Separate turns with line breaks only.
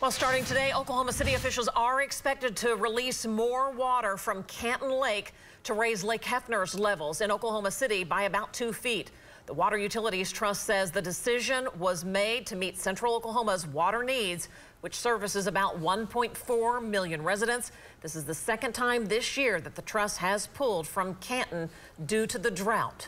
Well, starting today, Oklahoma City officials are expected to release more water from Canton Lake to raise Lake Hefner's levels in Oklahoma City by about two feet. The Water Utilities Trust says the decision was made to meet central Oklahoma's water needs, which services about 1.4 million residents. This is the second time this year that the trust has pulled from Canton due to the drought.